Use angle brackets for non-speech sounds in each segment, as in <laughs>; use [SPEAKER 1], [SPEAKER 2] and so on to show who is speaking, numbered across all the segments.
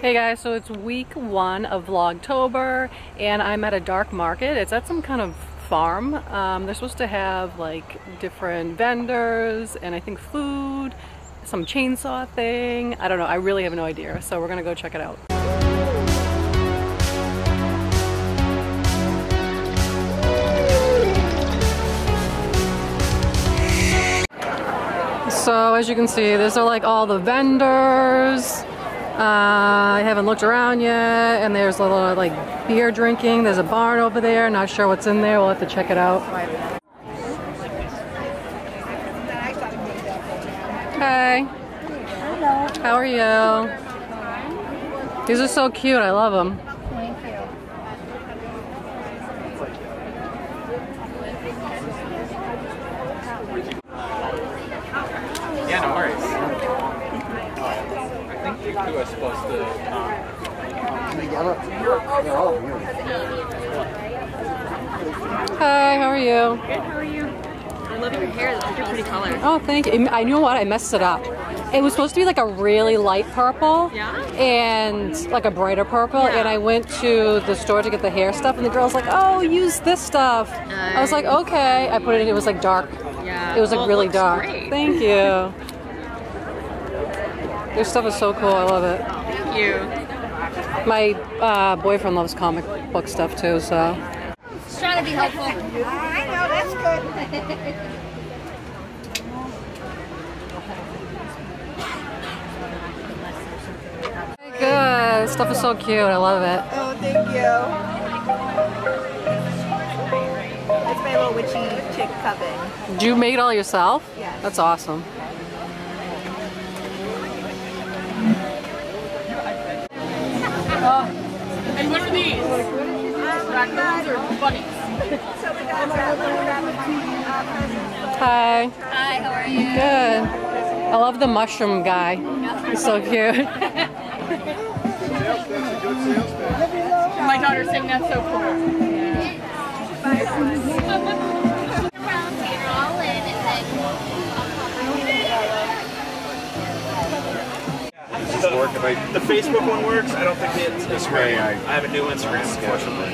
[SPEAKER 1] Hey guys, so it's week one of Vlogtober and I'm at a dark market. It's at some kind of farm. Um, they're supposed to have like different vendors and I think food, some chainsaw thing. I don't know, I really have no idea. So we're gonna go check it out. So as you can see, these are like all the vendors. Uh, I haven't looked around yet, and there's a little like beer drinking. There's a barn over there. Not sure what's in there. We'll have to check it out. Hi.
[SPEAKER 2] Hello.
[SPEAKER 1] How are you? These are so cute. I love them.
[SPEAKER 2] Thank you.
[SPEAKER 3] Yeah, no worries. I think you two are supposed to.
[SPEAKER 1] Hi. How are you?
[SPEAKER 4] Good, how are you? I love your hair. That's such a pretty color.
[SPEAKER 1] Oh, thank you. I knew what I messed it up. It was supposed to be like a really light purple
[SPEAKER 4] Yeah?
[SPEAKER 1] and like a brighter purple. And I went to the store to get the hair stuff, and the girl's like, "Oh, use this stuff." I was like, "Okay." I put it in. It was like dark.
[SPEAKER 4] Yeah.
[SPEAKER 1] It was like
[SPEAKER 4] Well,
[SPEAKER 1] really
[SPEAKER 4] looks
[SPEAKER 1] dark.
[SPEAKER 4] Great.
[SPEAKER 1] Thank you. <laughs> Your stuff is so cool. I love it.
[SPEAKER 4] Thank you.
[SPEAKER 1] My uh, boyfriend loves comic book stuff too, so.
[SPEAKER 2] Just trying to be helpful. <laughs> I know, that's good.
[SPEAKER 1] Good. Stuff is so cute. I love it.
[SPEAKER 5] Oh, thank you. It's my little witchy chick coven.
[SPEAKER 1] Did you make it all yourself?
[SPEAKER 5] Yes.
[SPEAKER 1] That's awesome.
[SPEAKER 4] And what are these? Raccoons or bunnies?
[SPEAKER 5] So we got that little rabbit present.
[SPEAKER 1] Hi.
[SPEAKER 2] Hi, how are you?
[SPEAKER 1] Good. I love the mushroom guy. He's so cute.
[SPEAKER 4] My daughter's saying that's so cool.
[SPEAKER 3] The, the Facebook one works. I don't think the Instagram. I, I have a new Instagram, unfortunately.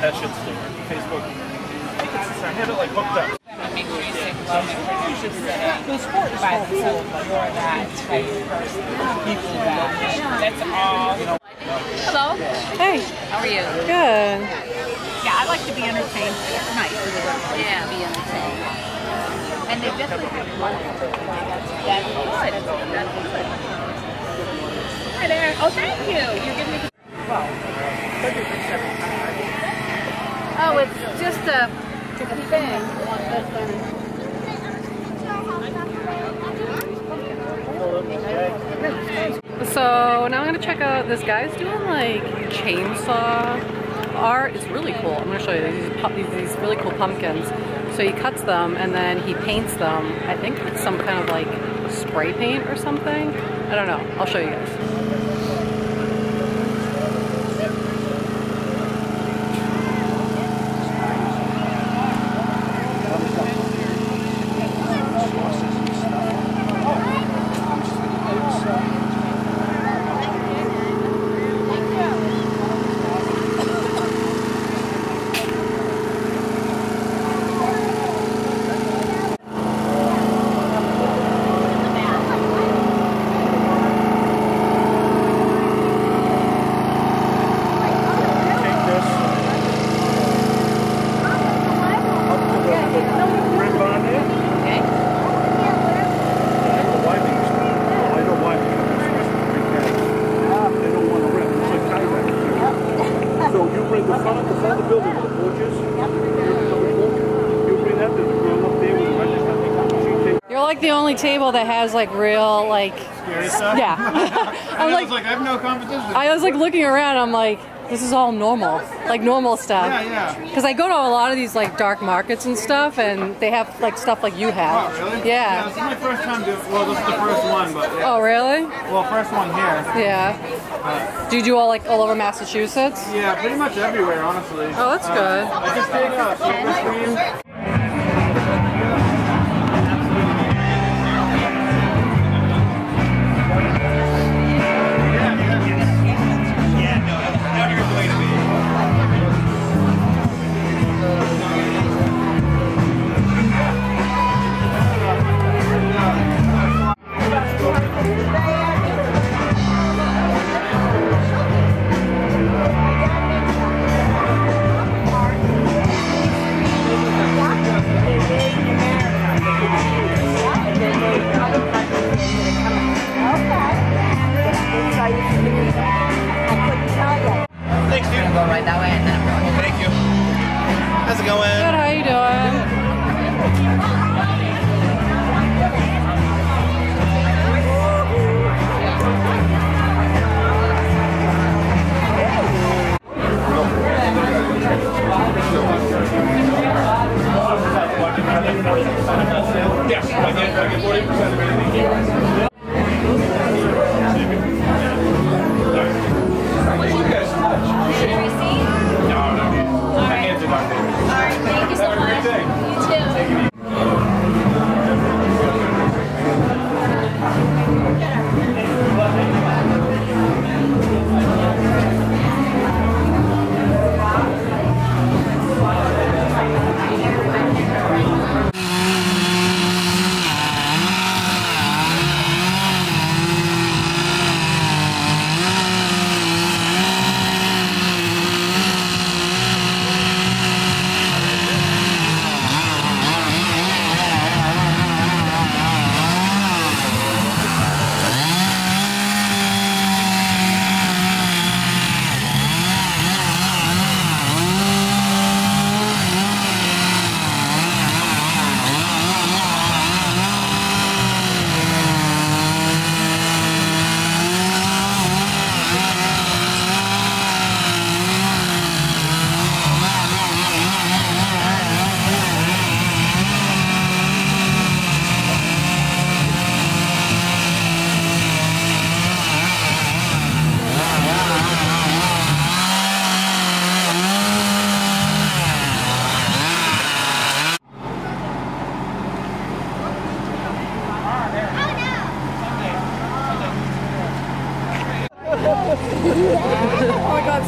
[SPEAKER 3] That should still work. Facebook. I think it's, I have it like hooked up.
[SPEAKER 4] Hello.
[SPEAKER 1] Hey.
[SPEAKER 4] How are you?
[SPEAKER 1] Good.
[SPEAKER 4] Yeah, I like to be entertained. It's nice.
[SPEAKER 2] Yeah, be entertained.
[SPEAKER 4] And they definitely have one. That's good. That's good. Hi there. Oh, thank you. You're giving me.
[SPEAKER 2] Oh, it's just a, a thing.
[SPEAKER 1] So now I'm gonna check out this guy's doing like chainsaw art. It's really cool. I'm gonna show you these these, these really cool pumpkins. So he cuts them and then he paints them. I think with some kind of like spray paint or something. I don't know. I'll show you guys.
[SPEAKER 3] Take this. Up to the rim bond there.
[SPEAKER 4] Okay.
[SPEAKER 3] I know why because I know why because it's supposed to be recast. They don't want to rip. It's like tie wrap. So you bring the front, the front of the building, the porches. You bring that to the girl up there with the register. She takes
[SPEAKER 1] You're like the only table that has like real like
[SPEAKER 3] scary stuff.
[SPEAKER 1] yeah. <laughs> <laughs> I'm
[SPEAKER 3] I was like, I have no competition.
[SPEAKER 1] I was like looking around. I'm like, this is all normal, like normal stuff.
[SPEAKER 3] Yeah, yeah.
[SPEAKER 1] Because I go to a lot of these like dark markets and stuff, and they have like stuff like you have.
[SPEAKER 3] Oh, really?
[SPEAKER 1] Yeah.
[SPEAKER 3] This is my first time doing. Well, this is the first one, but yeah.
[SPEAKER 1] Oh, really?
[SPEAKER 3] well, first one here.
[SPEAKER 1] Yeah. Do you do all like all over Massachusetts?
[SPEAKER 3] Yeah, pretty much everywhere, honestly.
[SPEAKER 1] Oh, that's good.
[SPEAKER 3] I just did uh, Silver Screen.
[SPEAKER 5] How's it going?
[SPEAKER 6] Good,
[SPEAKER 1] how you doing?
[SPEAKER 6] Yes, I get, I get 40% of.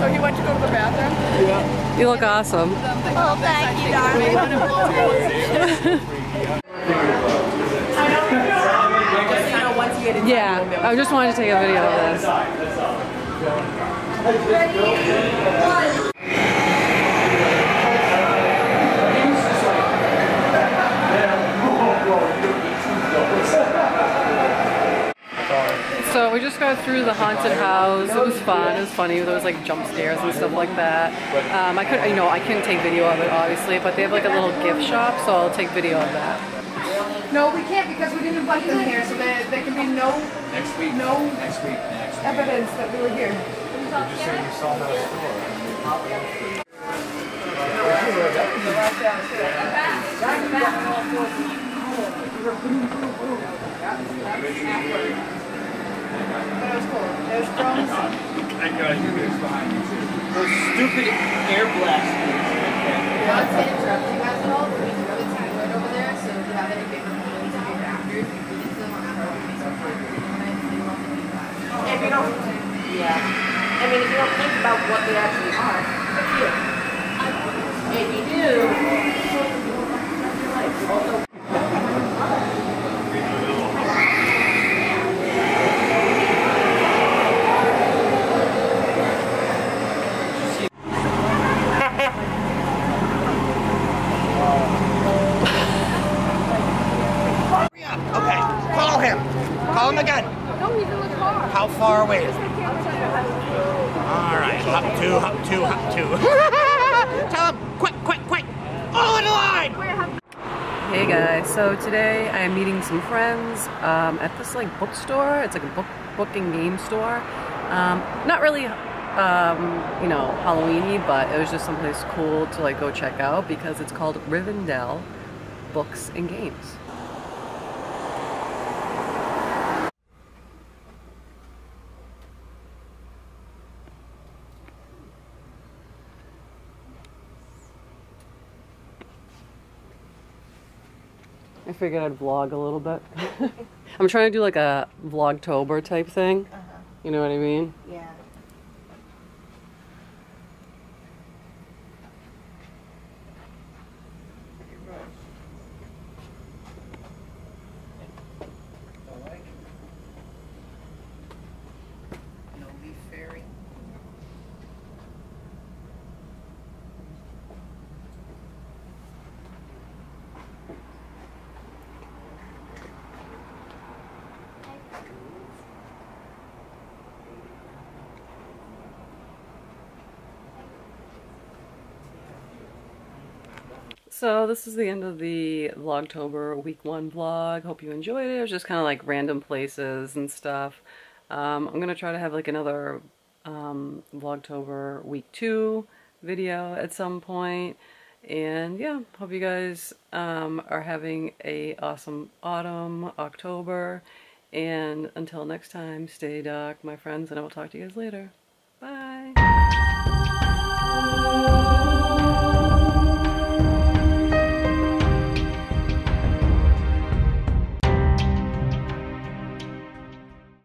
[SPEAKER 5] So he went to go to the bathroom? Yeah.
[SPEAKER 1] You look awesome.
[SPEAKER 2] Oh, thank you, darling.
[SPEAKER 1] Yeah, I just wanted to take a video of this. So we just got through the haunted house. It was fun. It was funny. There was like jump scares and stuff like that. Um, I could, you know, I couldn't take video of it obviously, but they have like a little gift shop, so I'll take video of that.
[SPEAKER 5] No, we can't because we didn't invite them here, so there, there can be no,
[SPEAKER 6] Next week.
[SPEAKER 5] no
[SPEAKER 6] Next week. Next week.
[SPEAKER 5] evidence that we were here.
[SPEAKER 6] Just say you saw
[SPEAKER 5] was cool. There's drums.
[SPEAKER 6] I got you guys behind you too. Those stupid air blasters.
[SPEAKER 7] Not to interrupt you guys at all, but we do have a time right over there, so if you have any big complaints your actors, you can them on our page.
[SPEAKER 5] If you don't, yeah. I mean, if you don't think about what they actually are, it's you. If you do,
[SPEAKER 8] Okay, call him. Call him again.
[SPEAKER 5] no, he's in the car.
[SPEAKER 8] How far away is he? All right, hop two, hop two, hop two. <laughs> Tell him, quick, quick, quick. All in line.
[SPEAKER 1] Hey guys, so today I am meeting some friends um, at this like bookstore. It's like a book booking game store. Um, not really, um, you know, Halloweeny, but it was just someplace cool to like go check out because it's called Rivendell Books and Games. I figured I'd vlog a little bit. <laughs> I'm trying to do like a vlogtober type thing. Uh-huh. You know what I mean?
[SPEAKER 2] Yeah.
[SPEAKER 1] So this is the end of the Vlogtober week one vlog. Hope you enjoyed it. It was just kind of like random places and stuff. Um, I'm gonna try to have like another um, Vlogtober week two video at some point. And yeah, hope you guys um, are having a awesome autumn, October. And until next time, stay dark, my friends, and I will talk to you guys later.